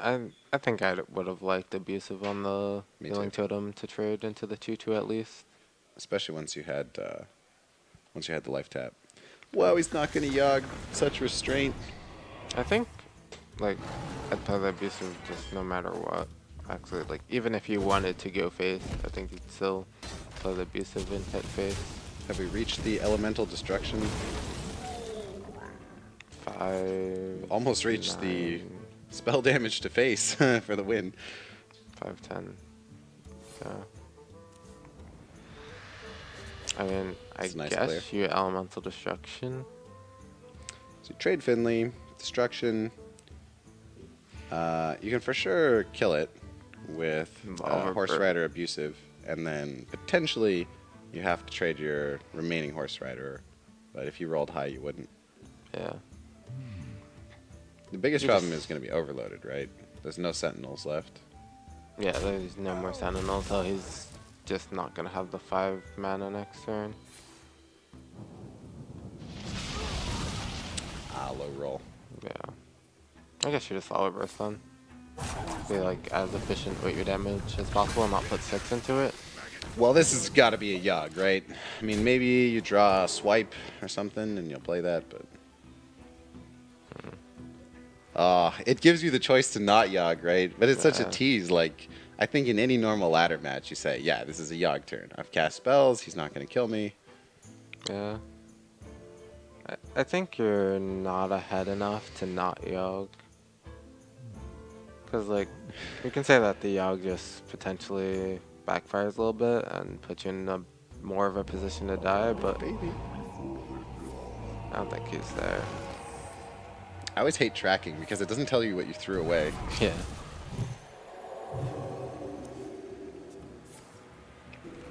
I I think I would have liked Abusive on the Me Healing too. Totem to trade into the 2-2 at least. especially once you had uh, once you had the life tap. Wow, he's not gonna yog. Such restraint. I think, like, I'd play the Abusive just no matter what. Actually, like, even if you wanted to go face, I think you'd still play the Abusive and hit face. Have we reached the elemental destruction? Five. Almost reached the spell damage to face for the win. Five ten. So. I mean, I nice guess you elemental destruction. So you trade Finley, destruction. Uh, you can for sure kill it with uh, horse rider abusive, and then potentially you have to trade your remaining horse rider. But if you rolled high, you wouldn't. Yeah. The biggest You problem is going to be overloaded, right? There's no sentinels left. Yeah, there's no more sentinels, so he's just not gonna have the five mana next turn. Ah, low roll. Yeah. I guess you just follow burst then. Be like as efficient with your damage as possible and not put six into it. Well, this has got to be a Yogg, right? I mean, maybe you draw a swipe or something and you'll play that, but. Ah, it gives you the choice to not Yogg, right? But it's such a tease. Like, I think in any normal ladder match, you say, yeah, this is a Yogg turn. I've cast spells, he's not going to kill me. Yeah. I, I think you're not ahead enough to not Yogg. Because, like, you can say that the Yogg just potentially backfires a little bit and puts you in a more of a position to die, but Baby. I don't think he's there. I always hate tracking because it doesn't tell you what you threw away. Yeah.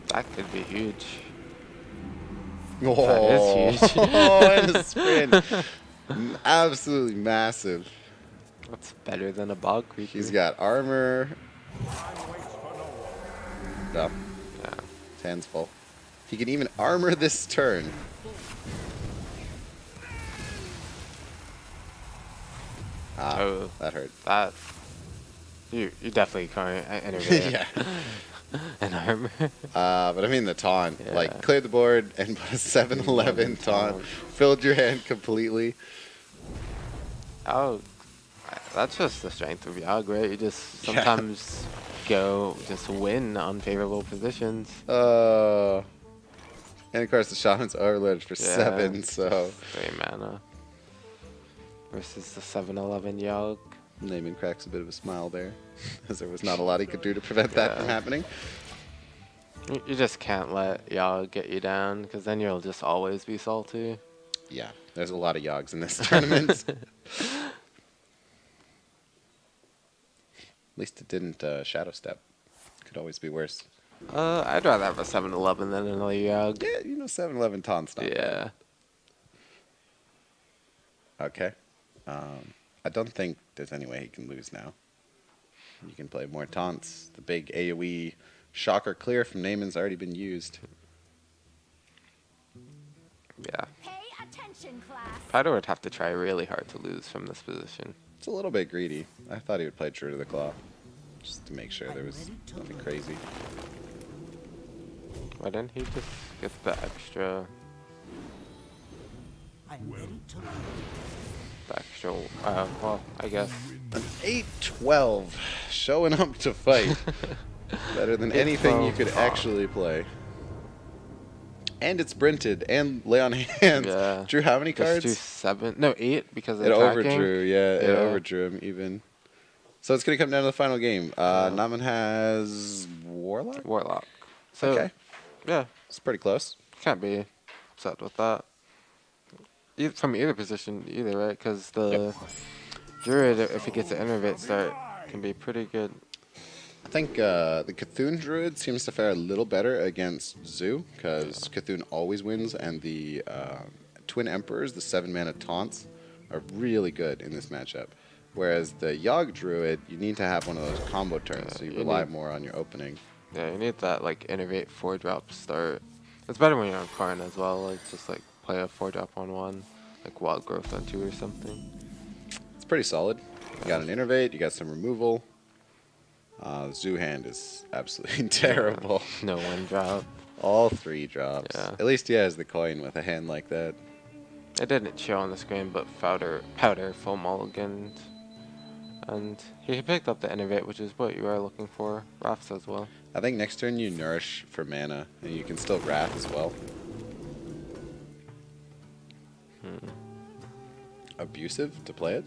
That could be huge. Oh, is huge. and a sprint. Absolutely massive. That's better than a Bog Creeper? He's got armor. No, Yeah. his hands full. He can even armor this turn. Ah, Oh. that hurt. That. You you definitely can't innovate yeah. an armor. Uh, but I mean the taunt. Yeah. Like, cleared the board and put a 7-Eleven taunt. Taunt. Filled your hand completely. Oh, that's just the strength of right? You just Yeah. Go just win unfavorable positions. Uh, and of course the shaman's overloaded for Yeah, 7, so... three mana versus the 7-Eleven Yogg. Naiman cracks a bit of a smile there, as there was not a lot he could do to prevent that from happening. You, you just can't let Yogg get you down, because then you'll just always be salty. Yeah, there's a lot of Yogs in this tournament. At least it didn't uh, Shadow Step. Could always be worse. Uh, I'd rather have a 7-Eleven than another Yogg. Yeah, you know, 7-Eleven taunts not bad. Yeah. Okay. Um, I don't think there's any way he can lose now. You can play more taunts. The big AoE shocker clear from Naiman's already been used. Yeah. Pay attention, class. Powder would have to try really hard to lose from this position. It's a little bit greedy. I thought he would play True to the Claw. Just to make sure there was nothing crazy. Why didn't he just get the extra, I'm ready to learn. the extra, uh, well, I guess. An 8-12 showing up to fight. Better than anything you could actually play. And it's sprinted and lay on hands. Yeah. Drew how many Just do cards? seven, no, eight because of It tracking. overdrew, yeah, it overdrew him even. So it's gonna come down to the final game. Uh, Yeah. Naiman has Warlock. Warlock. So, Okay, yeah, it's pretty close. can't be upset with that. E- from either position, either, right? Because the Druid, if he gets an innervate start, can be pretty good. I think uh, the C'Thun Druid seems to fare a little better against Zoo because C'Thun always wins, and the uh, Twin Emperors, the seven mana taunts, are really good in this matchup. Whereas the Yogg Druid, you need to have one of those combo turns, so you you rely more on your opening. Yeah, you need that like innervate four drop start. It's better when you're on Karn as well. Like just like play a four drop on one, like Wild Growth on two or something. It's pretty solid. You got an Innervate, you got some removal. Uh, Zoo hand is absolutely terrible. No one drop. All three drops. Yeah. At least he has the coin with a hand like that. It didn't show on the screen, but Powder, Powder full mulliganed. And he picked up the Innervate, which is what you are looking for. Wraths as well. I think next turn you nourish for mana, and you can still wrath as well. Hmm. Abusive to play it.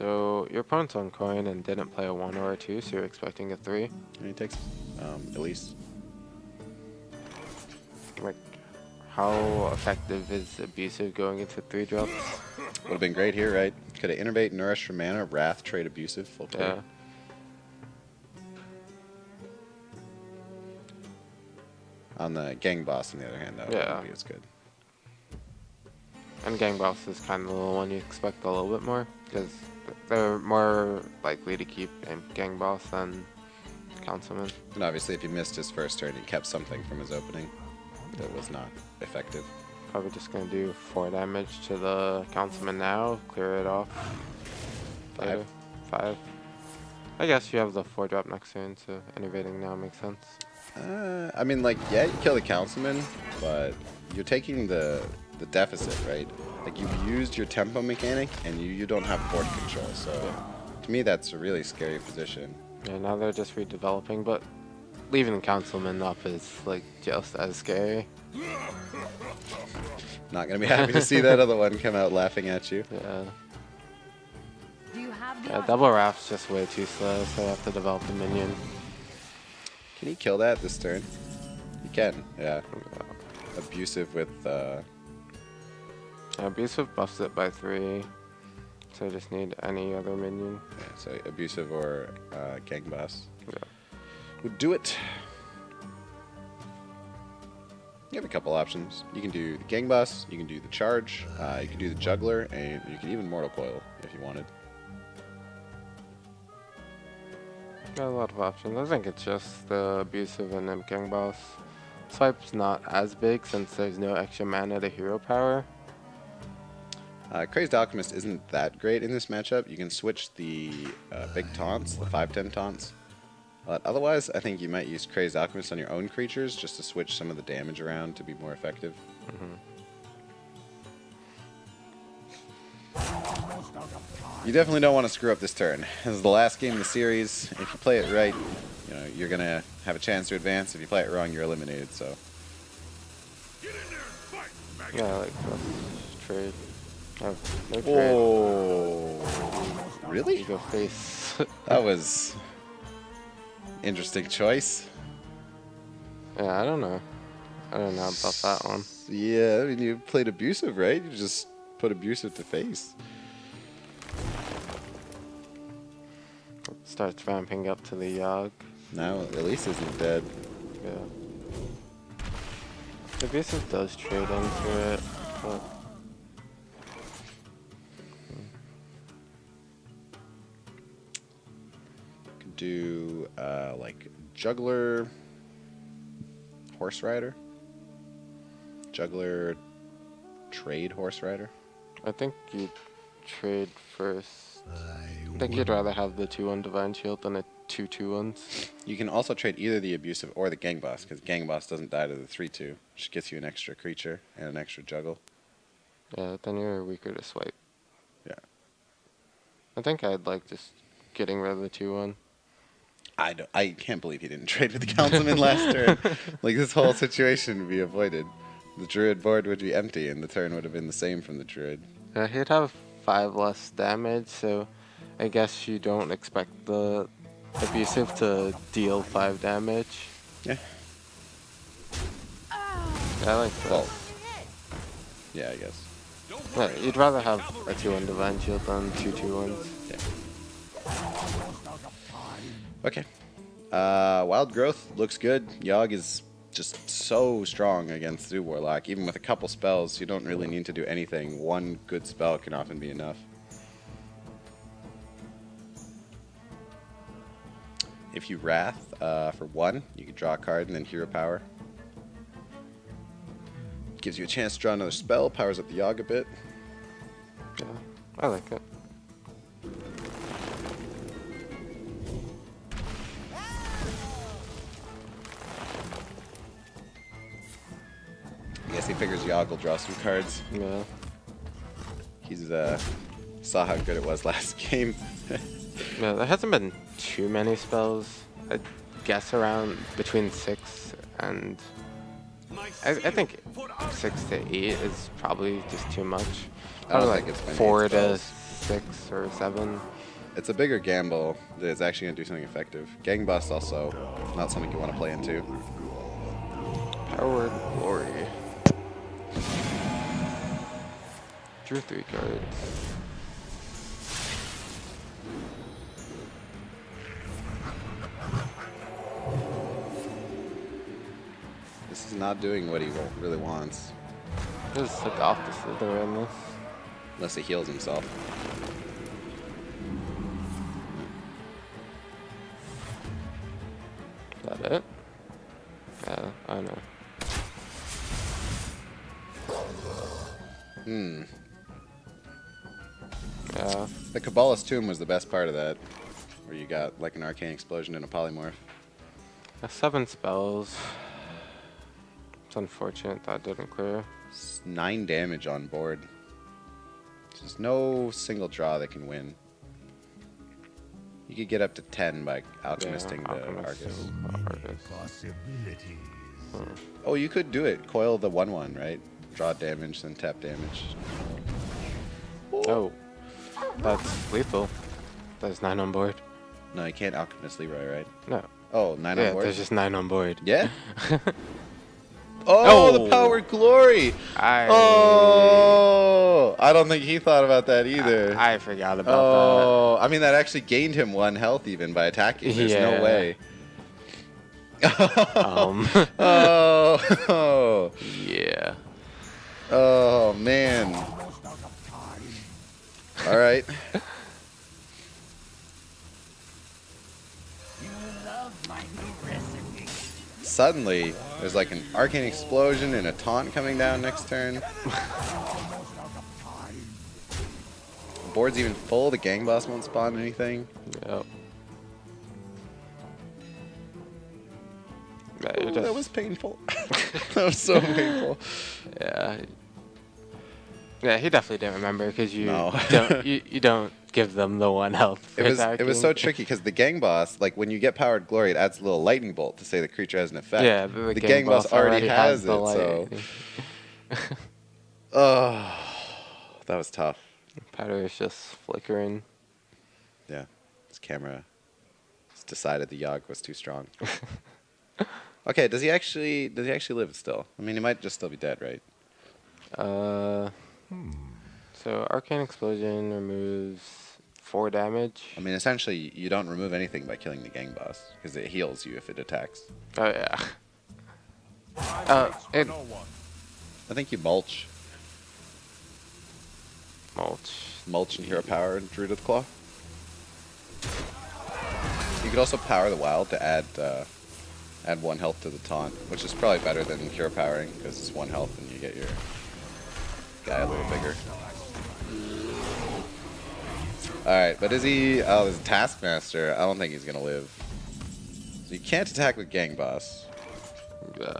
So your opponent's on coin and didn't play a one or a two, so you're expecting a three. And he takes um, Elise. Like, how effective is abusive going into three drops? Would have been great here, right? Could have Innervate, Nourish for mana, Wrath, trade Abusive, full clear. Yeah. On the Gang Boss, on the other hand, though, Yeah. wouldn't be as good. And Gang Boss is kind of the one you expect a little bit more, because they're more likely to keep a Gang Boss than Councilman. And obviously, if he missed his first turn, he kept something from his opening that was not effective. Probably just gonna do four damage to the Councilman now, clear it off. Five. later. Five. I guess you have the four drop next turn, so innervating now makes sense. Uh, I mean, like, yeah, you kill the councilman, but you're taking the the deficit, right? Like, you've used your tempo mechanic, and you, you don't have board control. So, to me, that's a really scary position. Yeah, now they're just redeveloping, but leaving the Councilman up is like just as scary. Not gonna be happy to see that other one come out laughing at you. Yeah. Do you have the Yeah, double Wrath's just way too slow, so I have to develop the minion. Can he kill that this turn? He can. Yeah. Abusive with. Uh, Yeah, abusive buffs it by three, so I just need any other minion. yeah, so abusive or uh, gang boss Yeah. would do it. You have a couple options. You can do the Gang Boss, you can do the Charge, uh, you can do the Juggler, and you can even Mortal Coil if you wanted. Got a lot of options. I think it's just the abusive and Imp Gang Boss. Swipe's not as big since there's no extra mana to hero power. Uh, Crazed Alchemist isn't that great in this matchup. You can switch the uh, big taunts, the 5-10 taunts. But otherwise, I think you might use Crazed Alchemist on your own creatures just to switch some of the damage around to be more effective. You definitely don't want to screw up this turn. This is the last game of the series. If you play it right, you know you're gonna have a chance to advance. If you play it wrong, you're eliminated. So Get in there and fight. Yeah, I like this trade. Oh, no. Oh, really? Face. That was interesting choice. yeah, I don't know. I don't know about that one. Yeah, I mean you played abusive, right? You just put abusive to face. Starts ramping up to the Yogg. Now Elise isn't dead. Yeah. Abusive does trade into it, but do uh, like juggler, horse rider, juggler, trade horse rider. I think you trade first. I think you'd rather have the 2 1 Divine Shield than a 2 2 ones. You can also trade either the abusive or the gang boss because gang boss doesn't die to the three two, which gets you an extra creature and an extra juggle. Yeah, then you're weaker to swipe. Yeah. I think I'd like just getting rid of the 2 1. I don't, I can't believe he didn't trade with the councilman last turn. Like this whole situation would be avoided. The druid board would be empty, and the turn would have been the same from the druid. Yeah, he'd have 5 less damage, so I guess you don't expect the abusive to deal 5 damage. Yeah. Ah. Yeah, I like that. Well, yeah, I guess. Yeah, you'd rather have a 2 1 Divine Shield than two 2 ones. Okay. Uh, Wild Growth looks good. Yogg is just so strong against Zoo Warlock. Even with a couple spells, you don't really need to do anything. One good spell can often be enough. If you Wrath uh, for one, you can draw a card and then Hero Power. Gives you a chance to draw another spell, powers up the Yogg a bit. Yeah, I like it. Guess Yogg will draw some cards. Yeah. He's uh, saw how good it was last game. Yeah, there hasn't been too many spells. I guess around between six and I, I think six to eight is probably just too much. I don't Probably it's been eight four to six or seven. It's a bigger gamble that it's actually going to do something effective. Gang Boss also not something you want to play into. Powered glory. Drew three cards. This is not doing what he really wants, This took off the slither in this. unless he heals himself. Is that it? Yeah, I know. Hmm. Yeah, The Cabalist Tome was the best part of that, where you got like an arcane explosion and a polymorph. Uh, seven spells. It's unfortunate that didn't clear. It's nine damage on board. There's no single draw that can win. You could get up to 10 by alchemisting yeah, the Alchemist Arcus. and Arcus. Possibilities. Oh, you could do it. Coil the 1 1, right? Draw damage, then tap damage. Oh, that's lethal. There's nine on board. No, you can't Alchemist Leeroy, right? No. Oh, nine yeah, on board? there's just nine on board. Yeah? oh, the Oh. Power Glory! I Oh! I don't think he thought about that either. I, I forgot about that. oh, I mean, that actually gained him one health even by attacking. There's Yeah. no way. um, oh, yeah. oh man. All right. Suddenly, there's like an arcane explosion and a taunt coming down next turn. The board's even full. The gang boss won't spawn anything. Yep. Ooh, that was painful. that was so painful. yeah. Yeah, he definitely didn't remember because you No. don't you, you don't give them the one health. It was it was so tricky because the gang boss, like when you get Power Word: Glory, it adds a little lightning bolt to say the creature has an effect. Yeah, but the, the gang, gang boss boss already has the it, so- Oh, that was tough. Powder is just flickering. Yeah, his camera has decided the Yogg was too strong. okay, does he actually does he actually live still? I mean, he might just still be dead, right? Uh, so arcane explosion removes four damage. I mean, essentially, you don't remove anything by killing the gang boss because it heals you if it attacks. Oh yeah. Uh, it I think you mulch, mulch. mulch and hero power and Druid of the Claw. You could also power the wild to add uh, add one health to the taunt, which is probably better than hero powering because it's one health and you get your guy a little bigger. All right, but is he? Oh, there's a Taskmaster. I don't think he's gonna live. So you can't attack with Gang Boss. Yeah.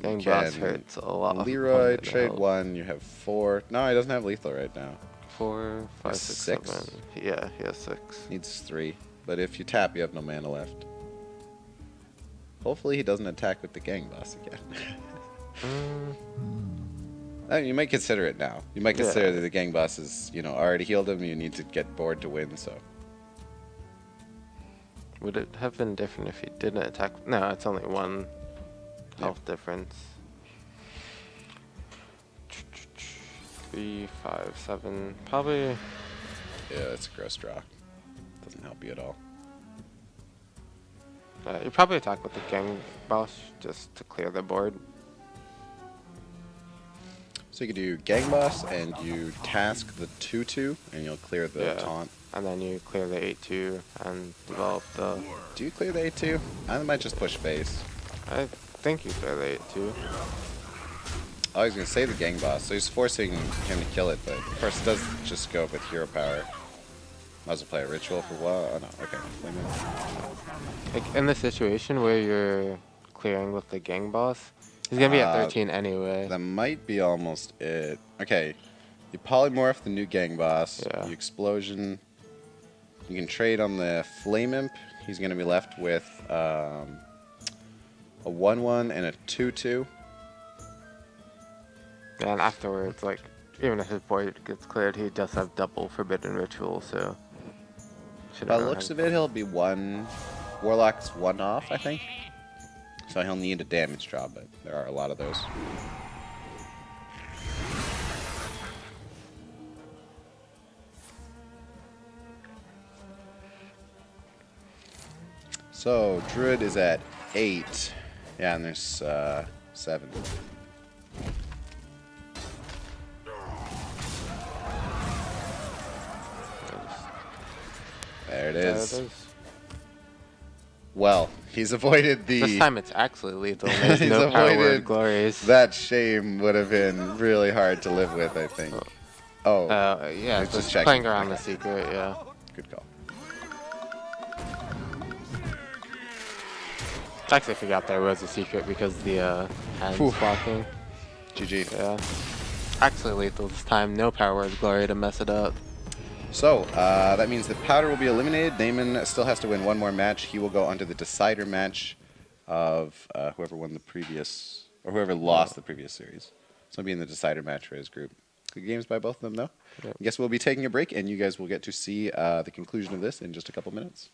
Gang boss hurts a lot. Leeroy, trade one. You have four. No, he doesn't have lethal right now. Four, five, six, six? seven. Yeah, he has six. Needs three. But if you tap, you have no mana left. Hopefully he doesn't attack with the gang boss again. Mm, Uh, you might consider it now. You might consider Yeah. that the gang boss is, you know, already healed him. You need to get bored to win. So would it have been different if he didn't attack? No, it's only one Yeah. health difference. Three, five, seven. Probably. yeah, that's a gross draw. Doesn't help you at all. Uh, you probably attack with the gang boss just to clear the board. So you can do gang boss and you task the two two, and you'll clear the Yeah. taunt. And then you clear the 8-2 and develop the... Do you clear the 8-2? I might just push face. I think you clear the 8-2. I was gonna say the gang boss, so he's forcing him to kill it, but of course it does just go with hero power. Might as well play a ritual for a while. Oh no, okay. Like, in the situation where you're clearing with the gang boss, he's gonna be at Uh, 13 anyway. That might be almost it. Okay. You polymorph the new gang boss. Yeah. You explosion. You can trade on the flame imp. He's gonna be left with um, a one one and a two two. And afterwards, like, even if his board gets cleared, he does have double forbidden ritual, so. By the looks of it, he'll be one. Warlock's one off, I think. So he'll need a damage draw, but there are a lot of those. So Druid is at eight. Yeah, and there's uh, seven. There it is. Yeah, is. Well, he's avoided the. This time it's actually lethal. There's He's no avoided glories. That shame would have been really hard to live with, I think. Oh, Uh, yeah, It's just, playing around the secret, yeah. good call. Actually, forgot there was a secret because the uh, hands blocking. GG. Yeah. Actually lethal this time. No power word glory to mess it up. So, uh, that means that Powder will be eliminated. Naiman still has to win one more match. He will go on to the decider match of uh, whoever won the previous, or whoever lost the previous series. So he'll be in the decider match for his group. Good games by both of them, though. Yep. I guess we'll be taking a break, and you guys will get to see uh, the conclusion of this in just a couple minutes.